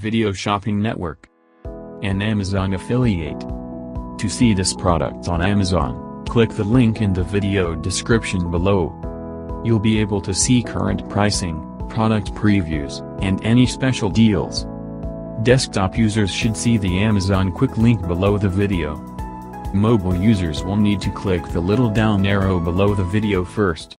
Video Shopping Network. An Amazon affiliate. To see this product on Amazon, click the link in the video description below. You'll be able to see current pricing, product previews, and any special deals. Desktop users should see the Amazon quick link below the video. Mobile users will need to click the little down arrow below the video first.